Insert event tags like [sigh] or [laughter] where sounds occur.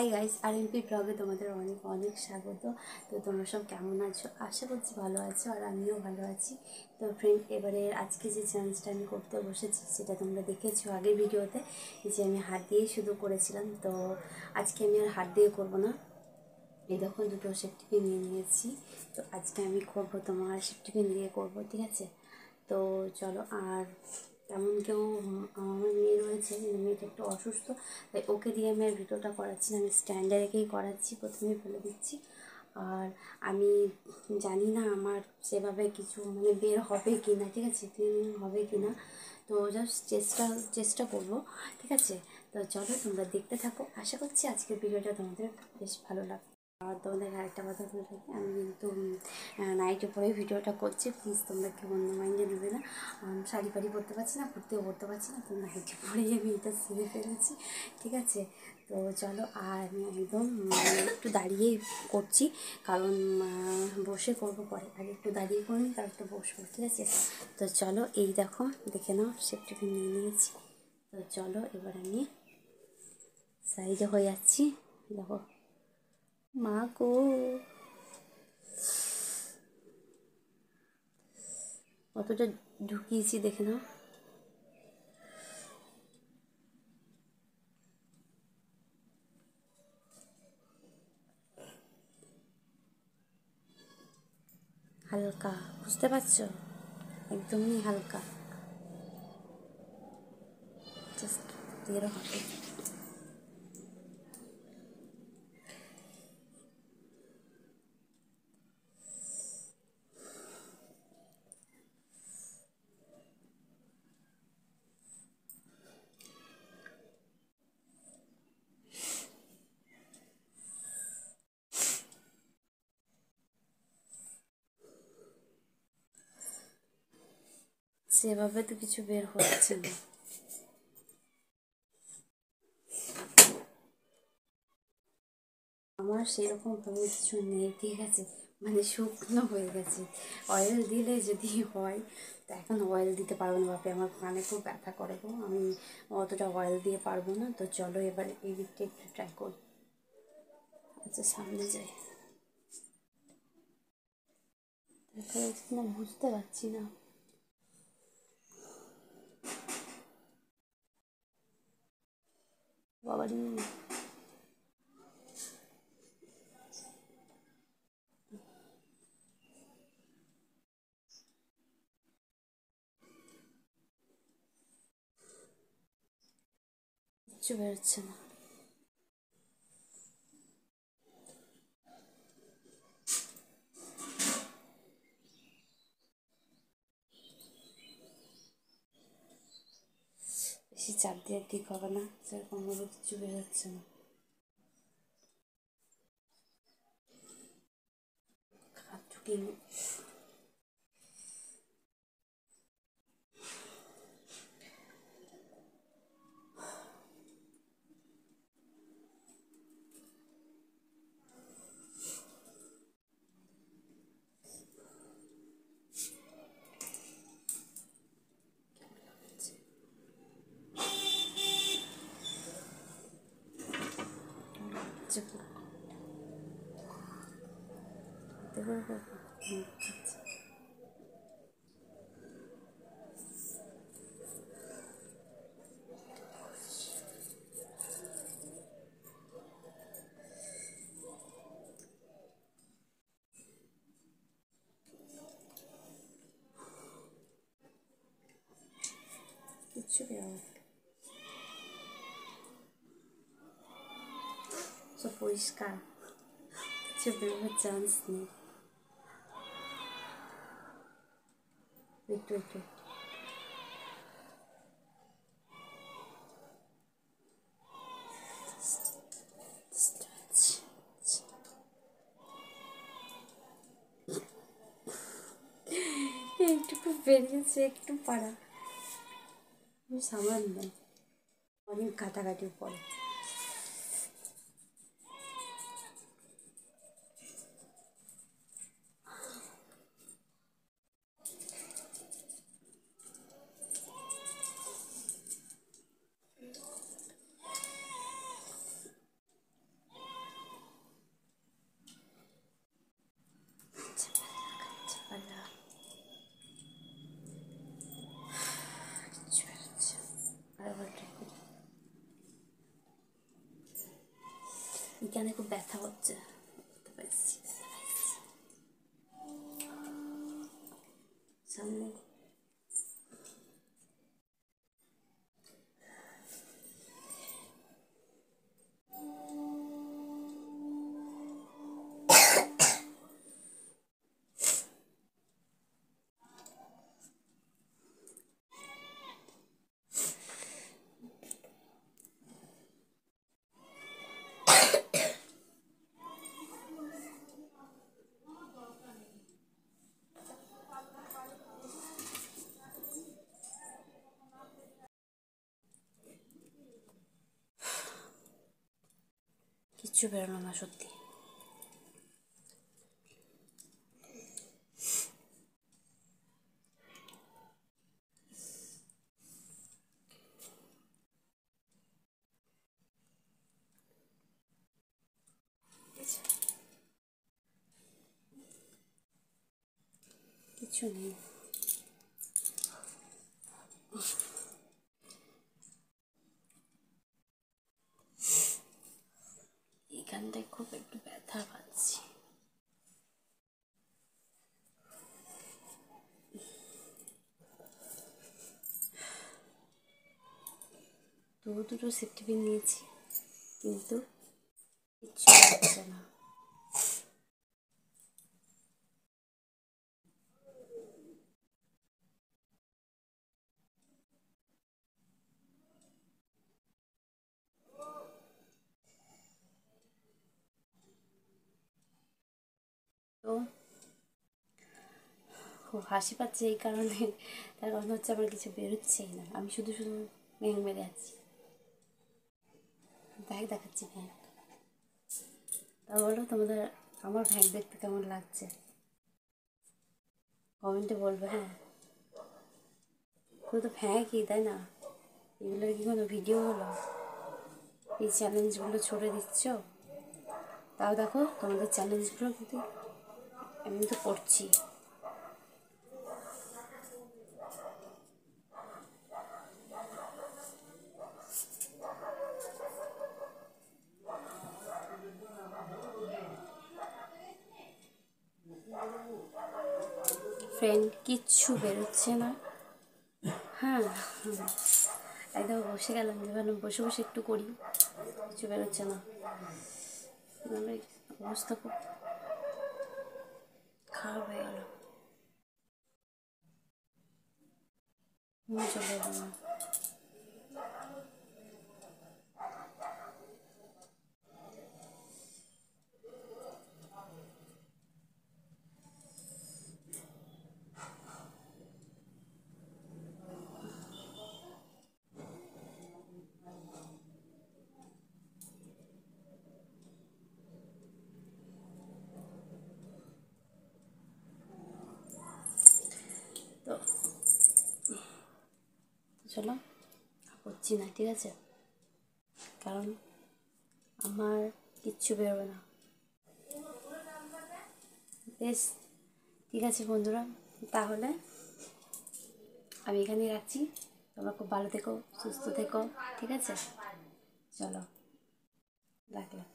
Hi guys আর MP ব্লগে তোমাদের অনেক অনেক স্বাগত। তো তোমরা সব কেমন আছো? আশা করছি ভালো আছো আর আমিও ভালো আছি। তো ফ্রেন্ড এবারে আজকে যে চ্যালেঞ্জটা আমি করতে বসেছি সেটা তোমরা দেখেছ আগের ভিডিওতে, যে আমি হাত দিয়েই শুধু করেছিলাম। তো আজকে আমি আর হাত দিয়ে করব না। এই দেখো দুটো সেফটিকে নিয়ে নিয়েছি। তো আজকে আমি করব তোমার সেফটিকে নিয়ে করব, ঠিক আছে? তো চলো, আর তেমন কেউ আমার মেয়ে রয়েছে মেয়েটা একটু অসুস্থ, তাই ওকে দিয়ে আমি আর ভিডিওটা করাচ্ছি আমি স্ট্যান্ডে রেখেই করাচ্ছি, প্রথমেই বলে দিচ্ছি। আর আমি জানি না আমার সেভাবে কিছু মানে বের হবে কি না ঠিক আছে? হবে কি না তো জাস্ট চেষ্টা চেষ্টা করব, ঠিক আছে? তো চলো তোমরা দেখতে থাকো। আশা করছি আজকের ভিডিওটা তোমাদের বেশ ভালো লাগবে। আর তোমাদের আরেকটা কথা বলে থাকি আমি কিন্তু নাইটে উপরে ভিডিওটা করছি প্লিজ তোমরা কেউ অন্য মাইন্ডে নেবে না। শাড়ি ফাড়ি পরতে পারছি না পরতেও পরতে পারছি না তো নাইটে পরেই আমি এটা সেরে ফেলেছি, ঠিক আছে? তো চলো, আর আমি একদম একটু দাঁড়িয়েই করছি, কারণ বসে করব পরে। আগে একটু দাঁড়িয়ে করি তারপর বসবো, ঠিক আছে? তো চলো, এই দেখো, দেখে নাও সেফটিকে নিয়ে নিয়েছি। তো চলো, এবার আমি সাইডে হয়ে যাচ্ছি, দেখো। মা গো। কতটা ঢুকিয়েছি দেখে নাও। হালকা বুঝতে পারছ? একদমই হালকা। দিয়ে সেভাবে তো কিছু বের হচ্ছে না। আমার সেরকমভাবে কিছু নেই, ঠিক আছে? মানে শুকনো হয়ে গেছে। অয়েল দিলে যদি হয়, তো এখন অয়েল দিতে পারব না বাপে আমার কানে খুব ব্যথা করে গো। আমি অতটা অয়েল দিয়ে পারব না, তো চলো এবার এই দিকটা একটু ট্রাই করি। আচ্ছা সামনে যাই। না বুঝতে পারছি না। বাবারি কিচ্ছু বেরোচ্ছে না বেশি চাপ দিয়ে ঠিক হবে না। সেরকম ভাবে কিছু বেরোচ্ছে না। হাত ঢুকিয়ে নি চেপে দেখো কিচ্ছু বেরোয় সব পরিষ্কার কিছু বেরোবার চান্স নেই একটু একটু একটু বেরিয়েছে একটু পাড়া সামান্য অনেক কাটাকাটি পড়ে এখানে খুব ব্যথা হচ্ছে। সামনে কিচ্ছু বেরোলো না সত্যি। কিছু নেই। এখানটায় খুব একটু ব্যথা পাচ্ছি। দু দুটো সেফটি পিন নিয়েছি কিন্তু কিচ্ছু হচ্ছে না তো খুব হাসি পাচ্ছে এই কারণে [laughs] তার কারণ হচ্ছে আমার কিছু বেরোচ্ছেই না। আমি শুধু শুধু ব্যাং মেরে আছি। ব্যাগ দেখাচ্ছি ব্যাগ। তা বলো, তোমাদের আমার ব্যাগ দেখতে কেমন লাগছে? কমেন্টে বলবে হ্যাঁ। শুধু তো ফ্যাঁকই তাই না? এগুলোর কি কোনো ভিডিও হলো? এই চ্যালেঞ্জগুলো ছড়ে দিচ্ছ? তাও দেখো তোমাদের চ্যালেঞ্জগুলো কিন্তু আমি তো করছি। ফ্রেন্ড কিচ্ছু বেরোচ্ছে না। হ্যাঁ একদম বসে গেলাম যে ভাবলাম বসে বসে একটু করি। কিছু বেরোচ্ছে না। নাহলে অবস্থা খুব খারাপ হয়ে গেল। চলে এলো চলো করছি না ঠিক আছে? কারণ আমার কিচ্ছু বেরোবে না। বেশ, ঠিক আছে বন্ধুরা, তাহলে আমি এখানেই রাখছি। তোমরা খুব ভালো থেকো, সুস্থ থেকো, ঠিক আছে? চলো, রাখলাম।